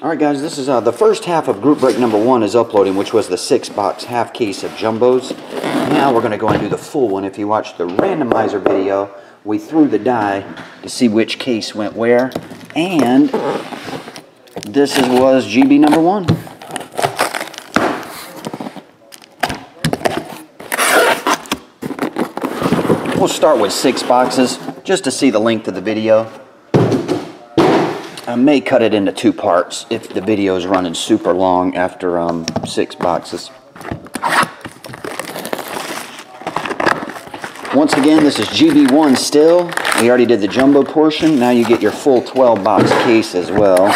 All right, guys, this is uh, the first half of group break number one is uploading, which was the six box half case of jumbos. Now we're going to go and do the full one. If you watch the randomizer video, we threw the die to see which case went where, and this is, was GB number one. We'll start with six boxes just to see the length of the video. I may cut it into two parts if the video is running super long after um, six boxes. Once again, this is GB1 still. We already did the jumbo portion. Now you get your full 12 box case as well.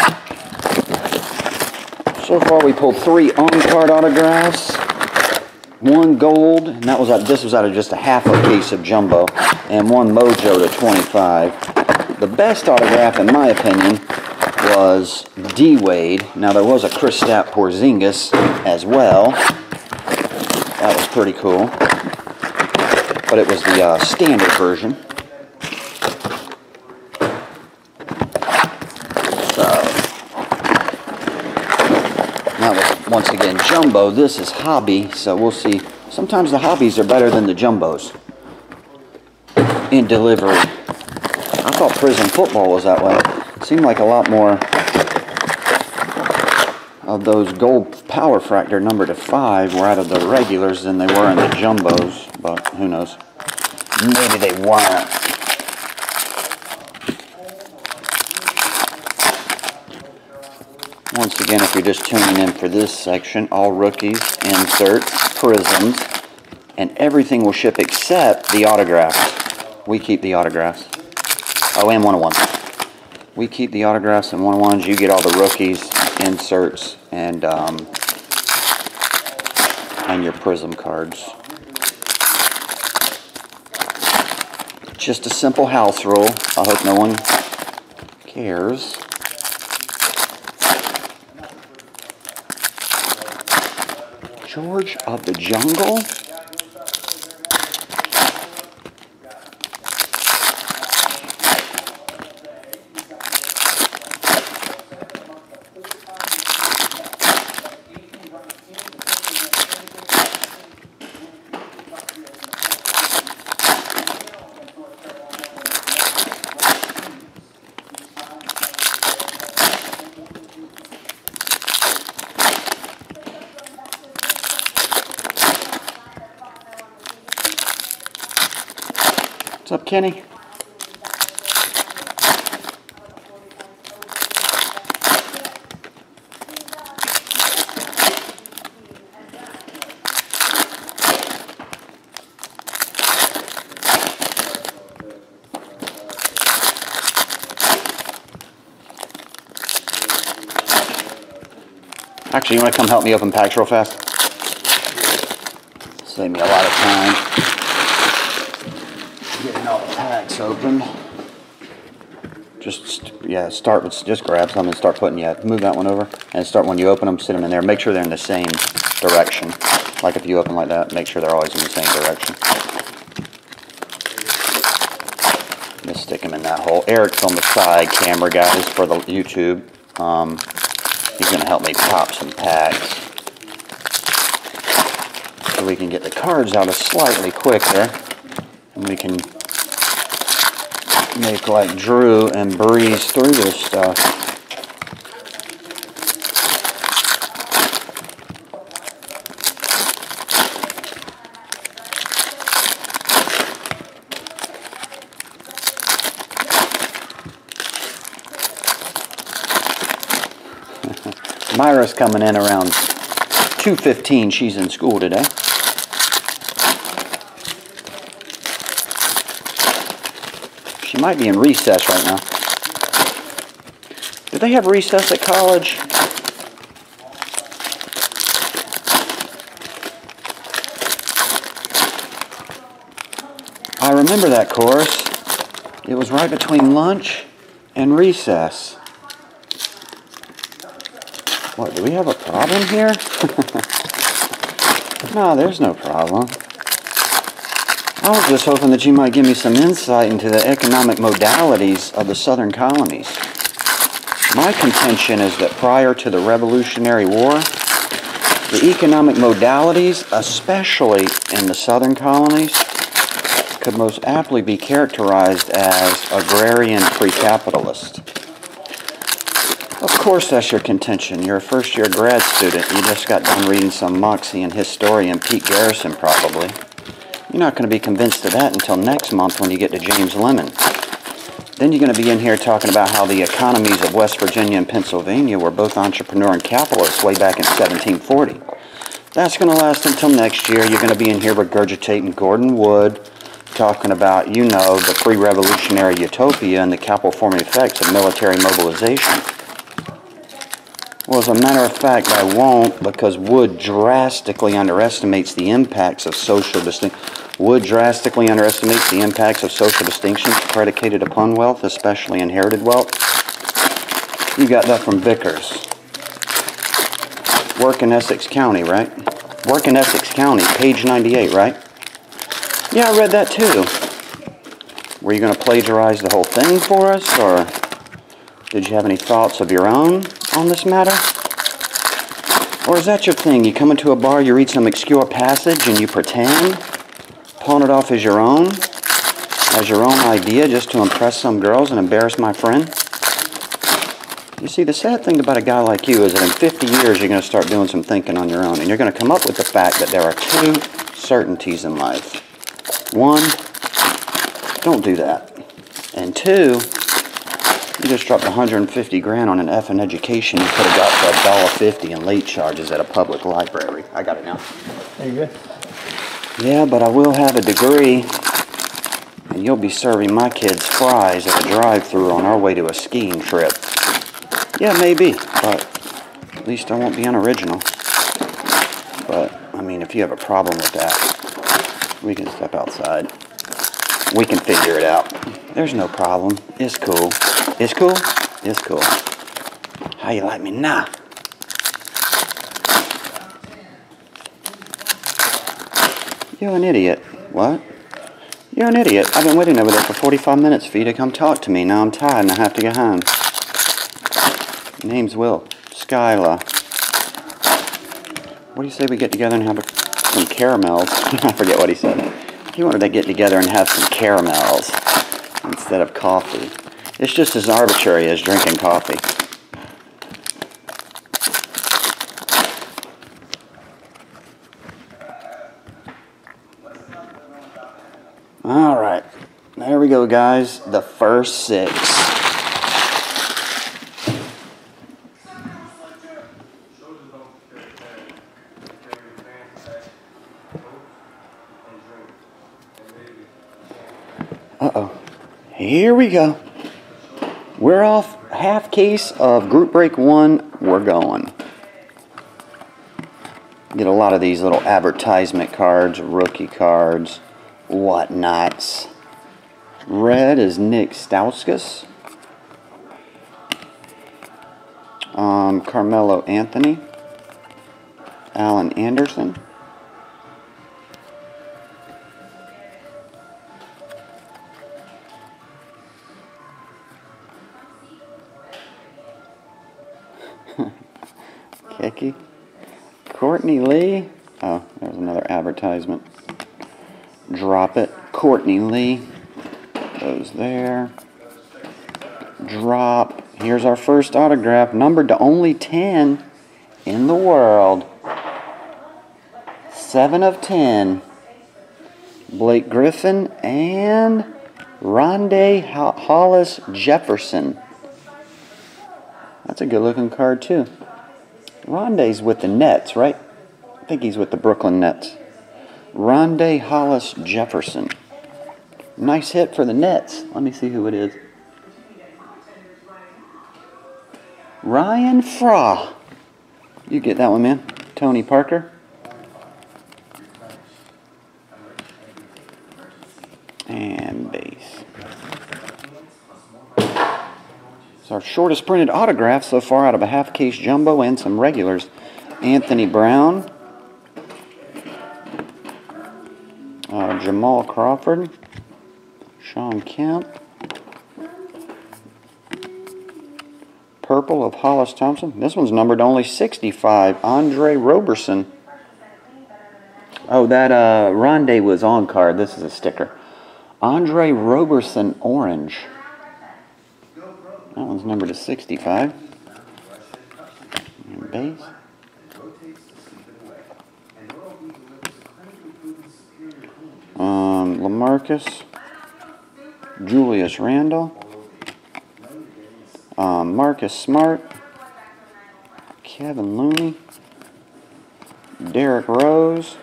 So far we pulled three on-card autographs, one gold, and that was out, this was out of just a half a case of jumbo, and one mojo to 25. The best autograph, in my opinion, was D Wade. Now there was a Kristaps Porzingis as well. That was pretty cool. But it was the uh, standard version. So that was once again jumbo. This is hobby, so we'll see. Sometimes the hobbies are better than the jumbos in delivery. I thought Prizm football was that way seemed like a lot more of those gold power fractor number to five were out of the regulars than they were in the jumbos, but who knows. Maybe they weren't. Once again, if you're just tuning in for this section, all rookies, inserts, prisms, and everything will ship except the autographs. We keep the autographs. Oh, and 101 we keep the autographs and one-on-ones. You get all the rookies, inserts, and um, and your prism cards. Just a simple house rule. I hope no one cares. George of the Jungle? up, Kenny? Actually, you want to come help me open packs real fast? Save me a lot of time packs open. Just, yeah, start with, just grab some and start putting, yeah, move that one over. And start when you open them, sit them in there. Make sure they're in the same direction. Like if you open like that, make sure they're always in the same direction. Just stick them in that hole. Eric's on the side camera, guys, for the YouTube. Um, he's going to help me pop some packs. So we can get the cards out of slightly quicker. And we can make like Drew and breeze through this stuff. Myra's coming in around 2.15. She's in school today. She might be in recess right now. Do they have recess at college? I remember that course. It was right between lunch and recess. What, do we have a problem here? no, there's no problem. I was just hoping that you might give me some insight into the economic modalities of the southern colonies. My contention is that prior to the Revolutionary War, the economic modalities, especially in the southern colonies, could most aptly be characterized as agrarian pre-capitalist. Of course that's your contention. You're a first year grad student. You just got done reading some Marxian historian, Pete Garrison probably. You're not going to be convinced of that until next month when you get to James Lemon. Then you're going to be in here talking about how the economies of West Virginia and Pennsylvania were both entrepreneur and capitalist way back in 1740. That's going to last until next year. You're going to be in here regurgitating Gordon Wood, talking about, you know, the pre-revolutionary utopia and the capital-forming effects of military mobilization. Well, as a matter of fact, I won't because Wood drastically underestimates the impacts of social distinction. Wood drastically underestimates the impacts of social distinctions predicated upon wealth, especially inherited wealth. You got that from Vickers. Work in Essex County, right? Work in Essex County, page 98, right? Yeah, I read that too. Were you going to plagiarize the whole thing for us, or did you have any thoughts of your own on this matter? Or is that your thing? You come into a bar, you read some obscure passage, and you pretend, pawn it off as your own, as your own idea, just to impress some girls and embarrass my friend? You see, the sad thing about a guy like you is that in 50 years you're going to start doing some thinking on your own, and you're going to come up with the fact that there are two certainties in life. One, don't do that. And two, you just dropped 150 grand on an effing education you could have got for a dollar fifty in late charges at a public library. I got it now. There you go. Yeah, but I will have a degree, and you'll be serving my kids fries at a drive-through on our way to a skiing trip. Yeah, maybe, but at least I won't be unoriginal. But I mean, if you have a problem with that, we can step outside. We can figure it out. There's no problem. It's cool. It's cool? It's cool. How you like me now? You're an idiot. What? You're an idiot. I've been waiting over there for 45 minutes for you to come talk to me. Now I'm tired and I have to get home. name's Will. Skylar. What do you say we get together and have a, some caramels? I forget what he said. He wanted to get together and have some caramels instead of coffee. It's just as arbitrary as drinking coffee. All right. There we guys. The first six. Uh-oh. Here we go. We're off half case of group break one. We're going. Get a lot of these little advertisement cards, rookie cards, whatnots. Red is Nick Stauskas. Um, Carmelo Anthony. Alan Anderson. Keki. Courtney Lee. Oh, there's another advertisement. Drop it. Courtney Lee. Goes there. Drop. Here's our first autograph, numbered to only 10 in the world. 7 of 10. Blake Griffin and Rondae Hollis Jefferson. That's a good looking card, too. Rondae's with the Nets, right? I think he's with the Brooklyn Nets. Rondae Hollis Jefferson. Nice hit for the Nets. Let me see who it is. Ryan Fra. You get that one, man. Tony Parker. And base. It's our shortest printed autograph so far out of a half case jumbo and some regulars. Anthony Brown. Uh, Jamal Crawford. Shawn Kemp. purple of Hollis Thompson. This one's numbered only 65. Andre Roberson. Oh, that uh, Rondae was on card. This is a sticker. Andre Roberson Orange. That one's numbered to 65. And base. Um, Lamarcus. Julius Randle. Um, Marcus Smart. Kevon Looney. Derrick Rose.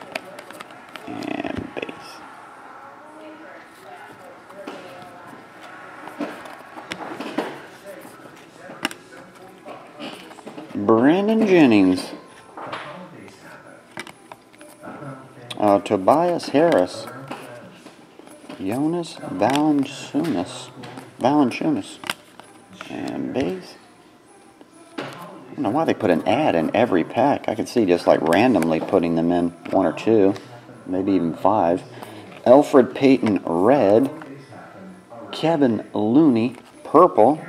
And base. Brandon Jennings. Uh, Tobias Harris. Jonas Valanciunas. Valanciunas. And base. I don't know why they put an ad in every pack. I could see just like randomly putting them in one or two, maybe even five. Elfrid Payton red. Kevon Looney purple.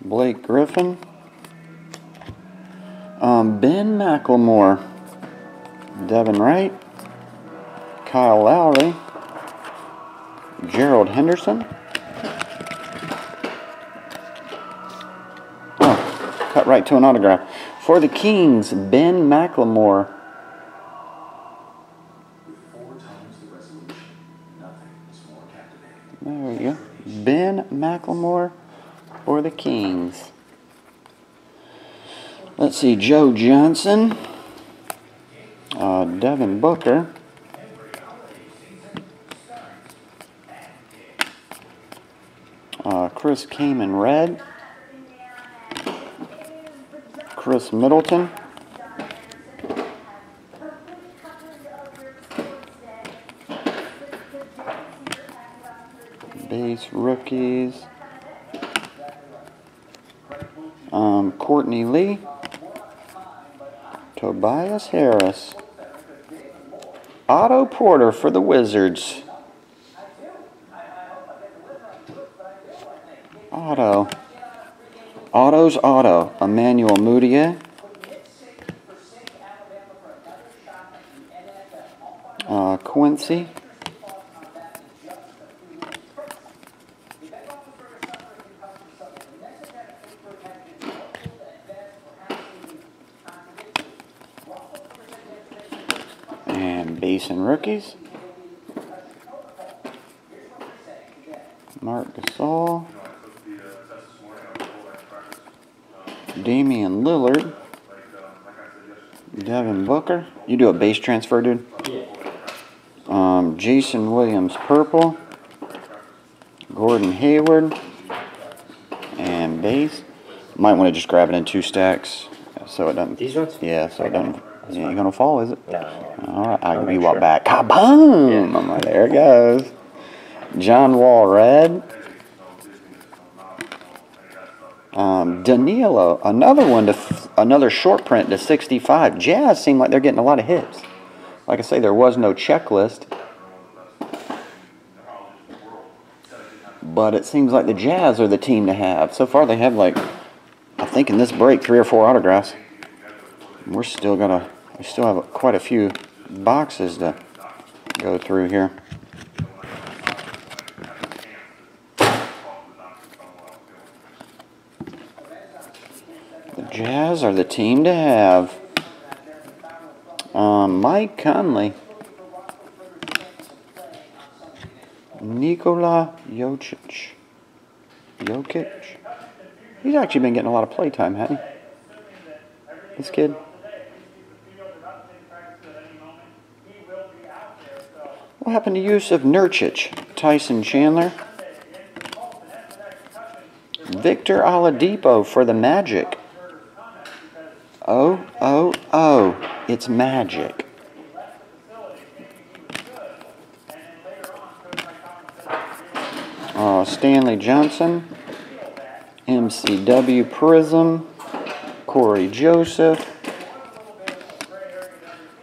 Blake Griffin. Um, ben McLemore. Devin Wright. Kyle Lowry. Gerald Henderson. Oh, cut right to an autograph. For the Kings, Ben McLemore. There we go. Ben McLemore for the Kings. Let's see, Joe Johnson, uh, Devin Booker, Chris Kaman Red, Khris Middleton, base rookies, um, Courtney Lee, Tobias Harris, Otto Porter for the Wizards. Otto. Otto's Otto. Emmanuel Mudiay. Uh, Quincy. And base and rookies. Marc Gasol. Damian Lillard. Devin Booker. You do a base transfer, dude? Um, Jason Williams, purple. Gordon Hayward. And base. Might want to just grab it in two stacks so it doesn't. These ones? Yeah, so it doesn't. You ain't gonna fall, is it? No. All right, I, I'll you make walk back. Kaboom! I'm like, there it goes. John Wall red. Um, Danilo, another one to f- another short print to 65. Jazz seem like they're getting a lot of hits. Like I say, there was no checklist, but it seems like the Jazz are the team to have. So far, they have like, I think in this break, three or four autographs. We're still gonna, we still have quite a few boxes to go through here. Jazz are the team to have. Um, Mike Conley. Nikola Jokic. Jokic. He's actually been getting a lot of playtime, hasn't he? This kid. What happened to Yusuf Nurkic? Tyson Chandler. Victor Oladipo for the Magic. It's magic. Uh, Stanley Johnson, MCW Prism, Cory Joseph,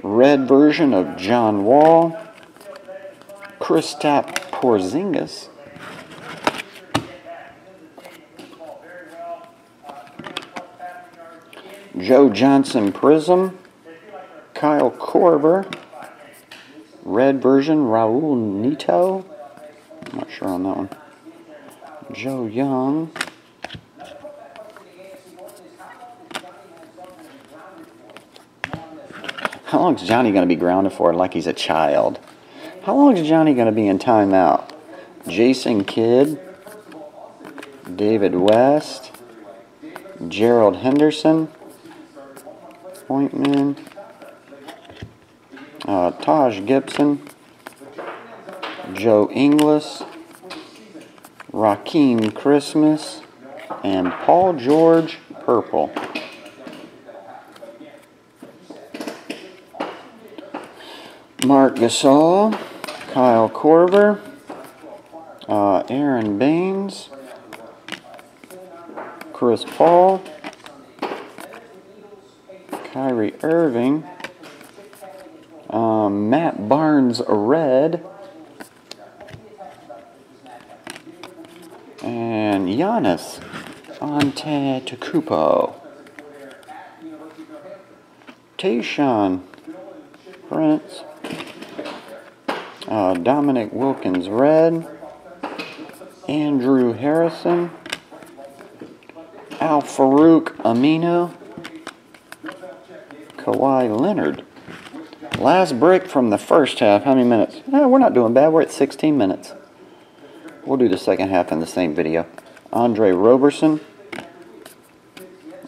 red version of John Wall, Kristap Porzingis, Joe Johnson Prism, Kyle Korver. Red version, Raul Neto. I'm not sure on that one. Joe Young. How long is Johnny going to be grounded for like he's a child? How long is Johnny going to be in timeout? Jason Kidd, David West, Gerald Henderson, Pointman, Taj Gibson, Joe Ingles, Rakeem Christmas, and Paul George Purple. Marc Gasol, Kyle Korver, uh, Aron Baynes, Chris Paul, Kyrie Irving, um, Matt Barnes red, and Giannis Antetokounmpo. Tayshaun Prince, uh, Dominique Wilkins red, Andrew Harrison, Al-Farouq Aminu, Kawhi Leonard. Last break from the first half. How many minutes? Eh, we're not doing bad. We're at 16 minutes. We'll do the second half in the same video. Andre Roberson,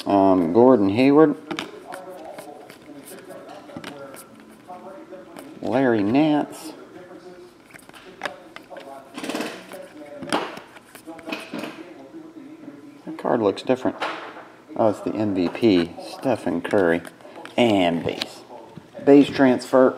um, Gordon Hayward, Larry Nance, That card looks different. Oh, it's the MVP, Stephen Curry, and base. Base transfer.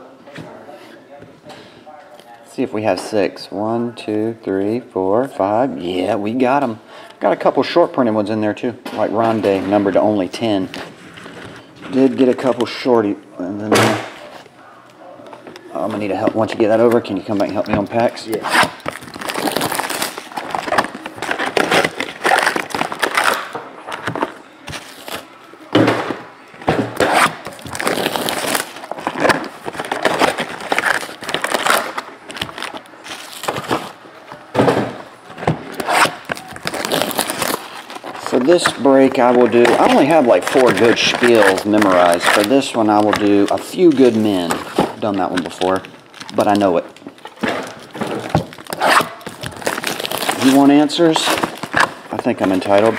see if we have six. One, two, three, four, five. Yeah, we got them. Got a couple short printed ones in there too, like Rondae, numbered to only 10. Did get a couple shorty. And then, uh, I'm gonna need a help. Once you get that over, can you come back and help me on packs? Yeah. For this break, I will do, I only have like four good spiels memorized. For this one, I will do a few good men. I've done that one before, but I know it. You want answers? I think I'm entitled.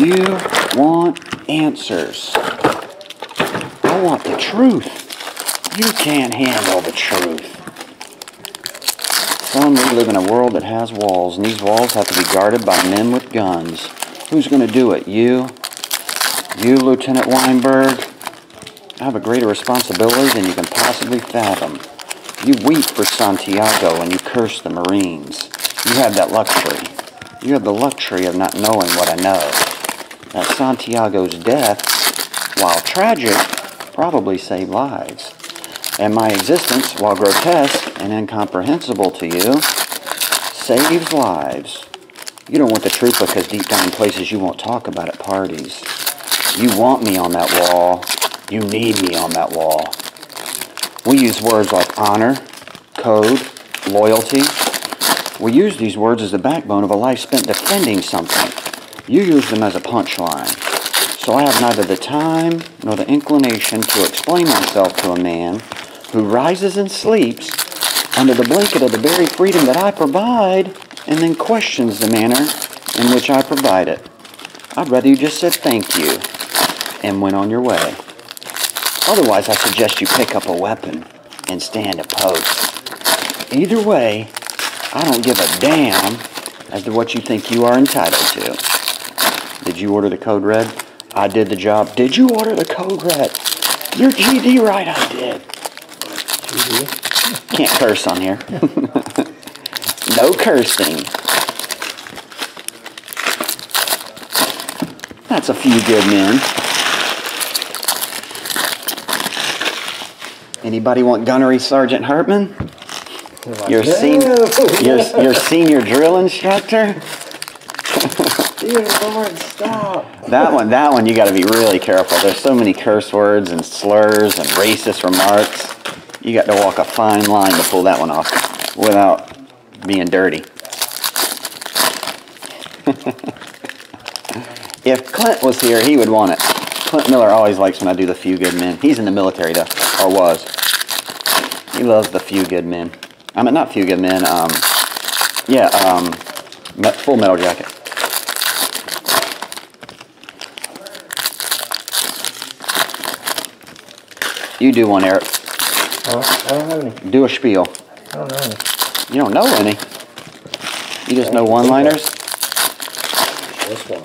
You want answers. I want the truth. You can't handle the truth. Son, we live in a world that has walls, and these walls have to be guarded by men with guns. Who's going to do it? You? You, Lieutenant Weinberg? I have a greater responsibility than you can possibly fathom. You weep for Santiago and you curse the Marines. You have that luxury. You have the luxury of not knowing what I know. That Santiago's death, while tragic, probably saved lives. And my existence, while grotesque and incomprehensible to you, saves lives. You don't want the truth because deep down places you won't talk about at parties. You want me on that wall. You need me on that wall. We use words like honor, code, loyalty. We use these words as the backbone of a life spent defending something. You use them as a punchline. So I have neither the time nor the inclination to explain myself to a man who rises and sleeps under the blanket of the very freedom that I provide and then questions the manner in which I provide it. I'd rather you just said thank you and went on your way. Otherwise, I suggest you pick up a weapon and stand a post. Either way, I don't give a damn as to what you think you are entitled to. Did you order the code red? I did the job. Did you order the code red? Your GD right, I did. Can't curse on here. no cursing. That's a few good men. Anybody want gunnery Sergeant Hartman? Your, sen- your, your senior drill instructor? Dude, Lord, stop. That one, that one, you got to be really careful. There's so many curse words and slurs and racist remarks. You got to walk a fine line to pull that one off without being dirty. if Clint was here, he would want it. Clint Miller always likes when I do the Few Good Men. He's in the military though, or was. He loves the Few Good Men. I mean, not Few Good Men. Um, yeah, um, Full Metal Jacket. You do one, Eric. I don't have any. Do a spiel. I don't know any. You don't know any. You just know one-liners. This one.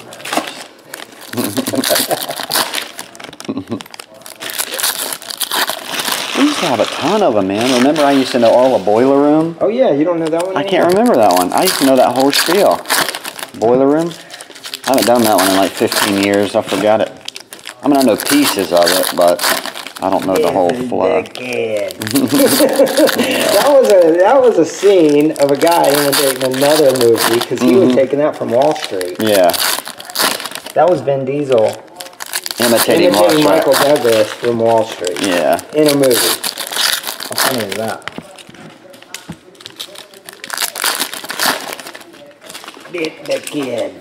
We used to have a ton of them, man. Remember, I used to know all the Boiler Room. Oh yeah, you don't know that one? I can't remember that one. I used to know that whole spiel. Boiler Room. I haven't done that one in like 15 years. I forgot it. I mean, I know pieces of it, but I don't know the whole flow. That was a that was a scene of a guy imitating another movie because he was mm-hmm. taken out from Wall Street. Yeah, That was Vin Diesel imitating, imitating Michael Douglas from Wall Street Yeah. in a movie. How funny is that? Dick the kid.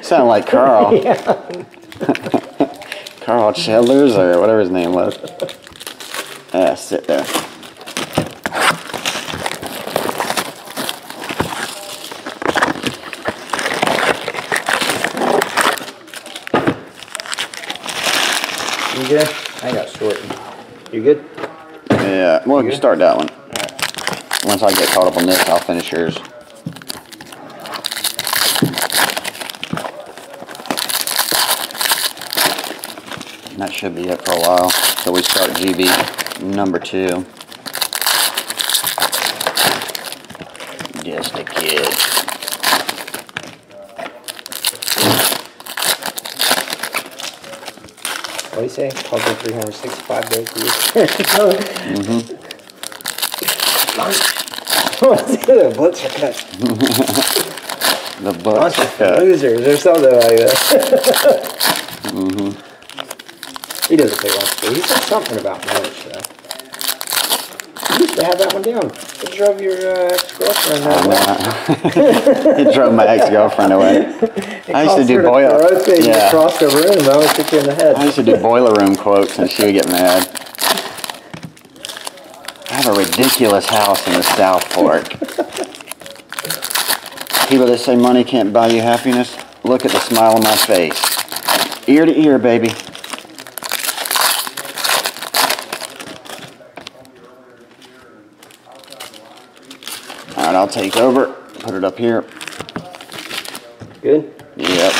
Sound like Carl. yeah. Carl Chedlers or whatever his name was. Yeah, sit there. You good? I got shortened. You good? Yeah, well, you good? start that one. Once I get caught up on this, I'll finish yours. Should be up for a while. So we start GB number two. Just a kid. What do you say? Puzzle 365 days a year. Mm-hmm. What's the? Blitzer cut. The butts. of losers or something like that. He doesn't play school. He said something about merch though. You used to have that one down. It drove your uh, ex-girlfriend that way. it drove my ex-girlfriend away. It I used to do boiler. throw Yeah. across the room. I would kick you in the head. I used to do boiler room quotes and she would get mad. I have a ridiculous house in the South Fork. People that say money can't buy you happiness, look at the smile on my face. Ear to ear, baby. I'll take over. Put it up here. Good. Yep.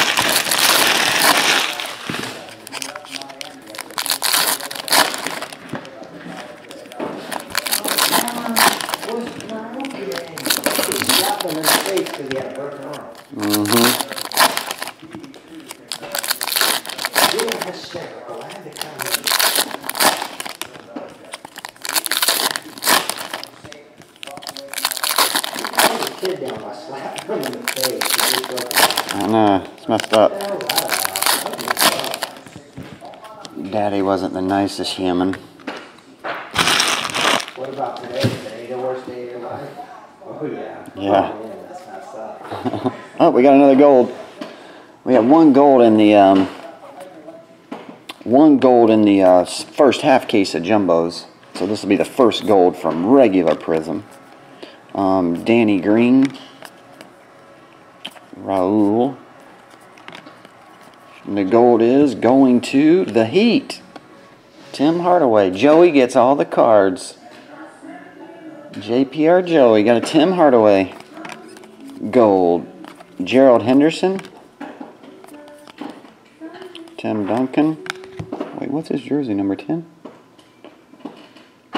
Kid down, I slapped him in the face. He just looked I know. It's messed up. Daddy wasn't the nicest human. What about today? Today the worst day of your life? Oh yeah. Yeah. Oh, man, that's messed up. Oh, we got another gold. We have one gold in the um, one gold in the uh, first half case of jumbos. So this will be the first gold from regular Prism. Um, Danny Green, Raul. And the gold is going to the Heat. Tim Hardaway. Joey gets all the cards. JPR Joey got a Tim Hardaway gold. Gerald Henderson. Tim Duncan. Wait, what's his jersey number 10?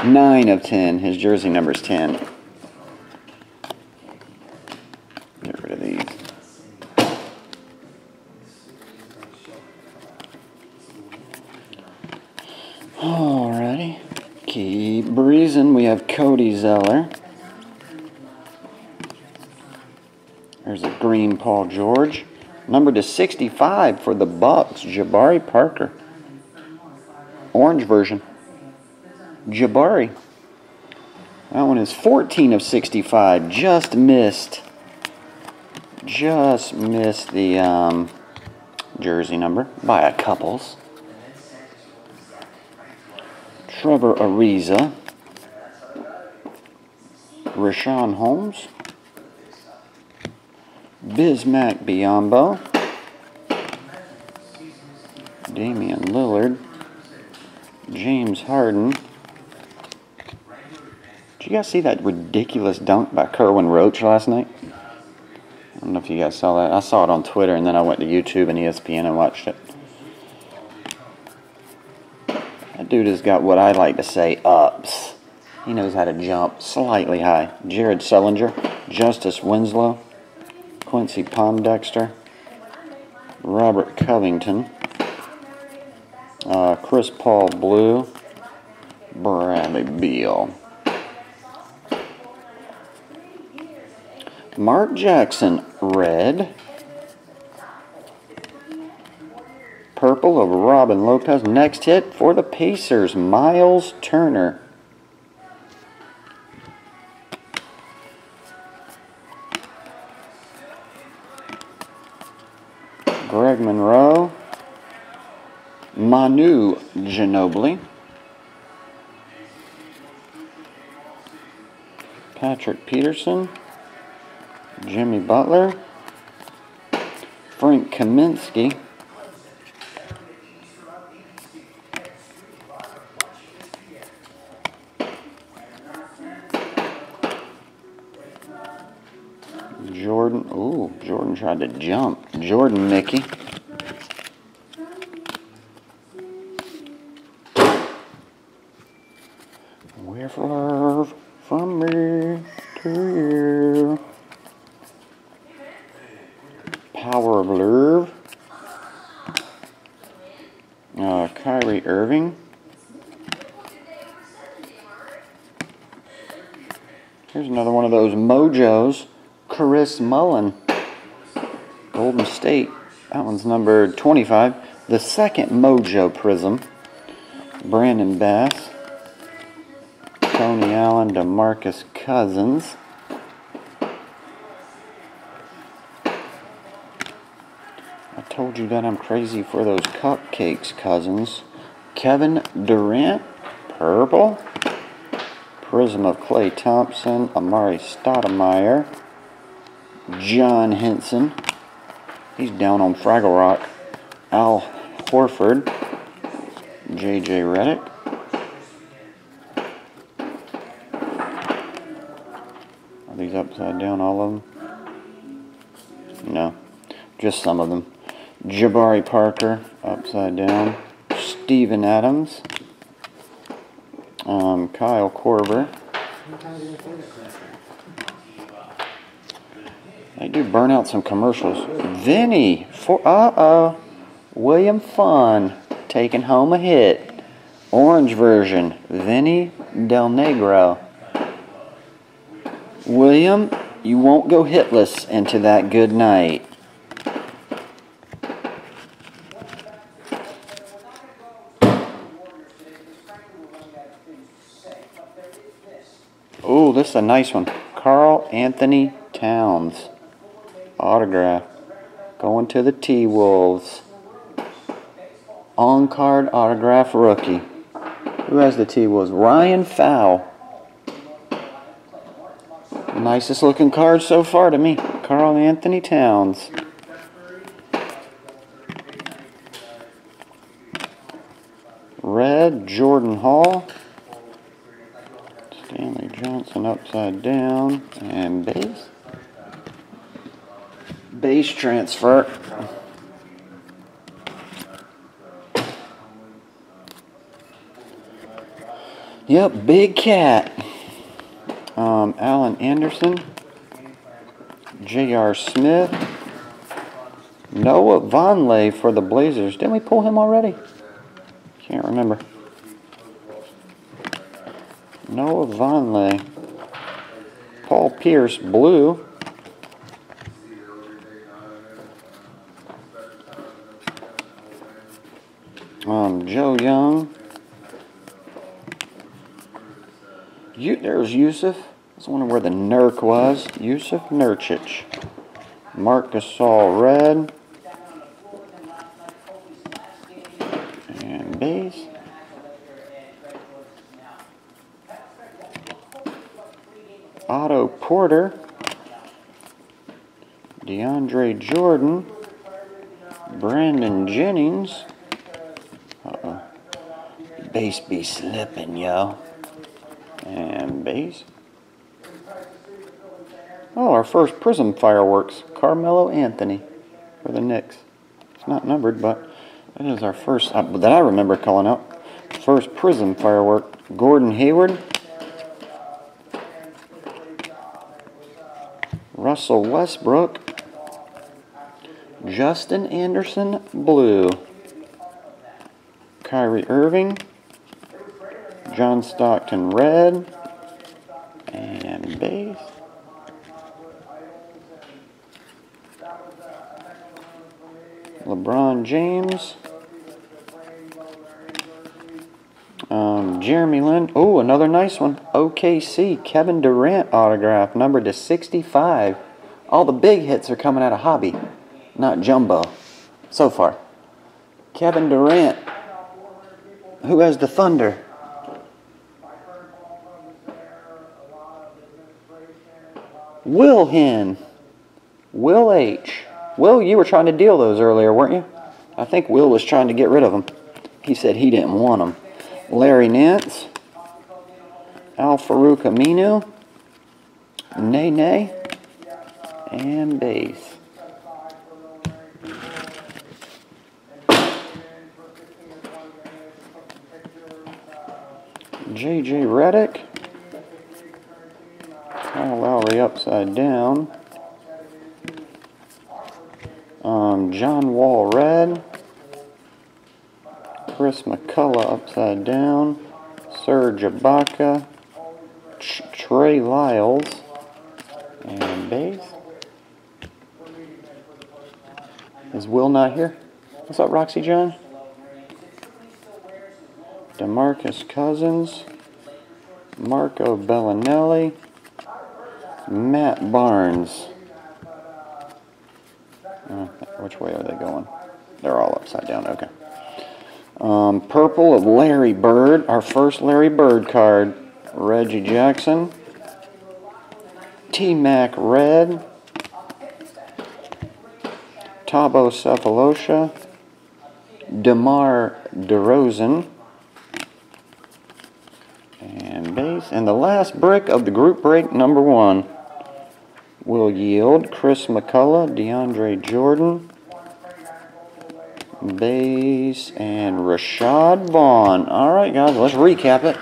9 of 10. His jersey number is 10. We have Cody Zeller. There's a green Paul George. Number to 65 for the Bucks, Jabari Parker. Orange version. Jabari. That one is 14 of 65. Just missed. Just missed the um, jersey number by a couples. Trevor Ariza. Richaun Holmes. Bismack Biyombo. Damian Lillard. James Harden. Did you guys see that ridiculous dunk by Kerwin Roach last night? I don't know if you guys saw that. I saw it on Twitter and then I went to YouTube and ESPN and watched it. That dude has got what I like to say ups. He knows how to jump slightly high. Jared Sullinger, Justice Winslow, Quincy Pondexter, Robert Covington, uh, Chris Paul Blue, Bradley Beal. Mark Jackson, red. Purple of Robin Lopez. Next hit for the Pacers, Miles Turner. Monroe. Manu Ginobili. Patrick Patterson. Jimmy Butler. Frank Kaminsky. Jordan, ooh, Jordan tried to jump. Jordan Mickey. With love from me to you. Power of Love. Uh, Kyrie Irving. Here's another one of those mojos. Chris Mullin. Golden State. That one's number 25. The second Mojo Prism. Brandon Bass. Tony Allen, DeMarcus Cousins. I told you that I'm crazy for those cupcakes, Cousins. Kevin Durant, purple. Prism of Klay Thompson, Amar'e Stoudemire, John Henson. He's down on Fraggle Rock. Al Horford, J.J. Redick. Are these upside down, all of them? No, just some of them. Jabari Parker, upside down. Steven Adams. Um, Kyle Korver. They do burn out some commercials. Vinny, for uh oh, William Fun taking home a hit. Orange version, Vinny Del Negro. William, you won't go hitless into that good night. Oh, this is a nice one. Karl-Anthony Towns. Autograph. Going to the T Wolves. On card autograph rookie. Who has the T Wolves? Ryan Fowl. Nicest looking card so far to me. Karl-Anthony Towns. Red Jordan Hall. Stanley Johnson upside down. And base. Base transfer. Yep, big cat. Um, Alan Anderson. J.R. Smith. Noah Vonleh for the Blazers. Didn't we pull him already? Can't remember. Noah Vonleh. Paul Pierce, blue. Um, Joe Young. You, there's Yusuf. I was wondering where the Nurk was. Yusuf Nurkic. Marc Gasol red. And base. Otto Porter. DeAndre Jordan. Brandon Jennings. Uh-oh. Base be slipping, yo. And base. Oh, our first Prizm fireworks. Carmelo Anthony for the Knicks. It's not numbered, but that is our first, uh, that I remember calling out. First Prizm firework. Gordon Hayward. Russell Westbrook. Justin Anderson, blue. Kyrie Irving. John Stockton, red. And base. LeBron James. Um, Jeremy Lin. Oh, another nice one. OKC. Kevin Durant autograph, number to 65. All the big hits are coming out of hobby, not jumbo, so far. Kevin Durant. Who has the Thunder? Will Hen. Will H. Will, you were trying to deal those earlier, weren't you? I think Will was trying to get rid of them. He said he didn't want them. Larry Nance. Al-Farouq Aminu. Nene. And base. J.J. Redick. Lowry upside down. Um, John Wall red. Chris McCullough upside down. Serge Ibaka. Tr Trey Lyles. And base. Is Will not here? What's up, Roxy John? DeMarcus Cousins. Marco Belinelli. Matt Barnes. Uh, which way are they going? They're all upside down. Okay. Um, purple of Larry Bird. Our first Larry Bird card. Reggie Jackson. T-Mac Red. Thabo Sefolosha. DeMar DeRozan. And base. And the last brick of the group break number one will yield Chris McCullough, DeAndre Jordan, base, and Rashad Vaughn. All right, guys, let's recap it.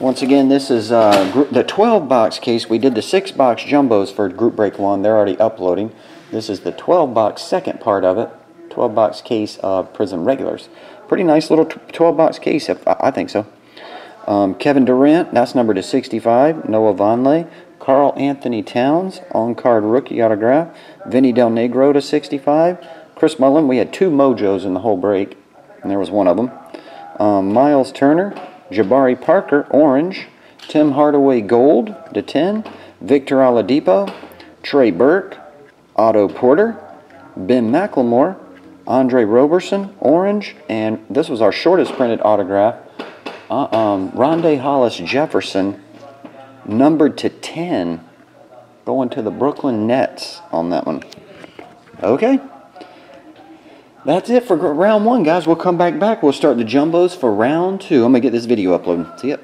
Once again, this is uh, the 12 box case. We did the 6 box jumbos for group break one. They're already uploading. This is the 12 box second part of it. 12 box case of Prizm regulars. Pretty nice little 12 box case, if I think so. Um, Kevin Durant, that's number to 65. Noah Vonleh, Karl-Anthony Towns, on-card rookie autograph. Vinny Del Negro to 65. Chris Mullin, we had two Mojos in the whole break, and there was one of them. Um, Miles Turner, Jabari Parker, orange. Tim Hardaway, gold to 10. Victor Oladipo, Trey Burke, Otto Porter, Ben McLemore, Andre Roberson, orange, and this was our shortest printed autograph. Uh, um, Rondae Hollis-Jefferson, numbered to 10 going to the Brooklyn Nets on that one. Okay. That's it for round one, guys. We'll come back back. We'll start the jumbos for round two. I'm going to get this video uploaded. See ya.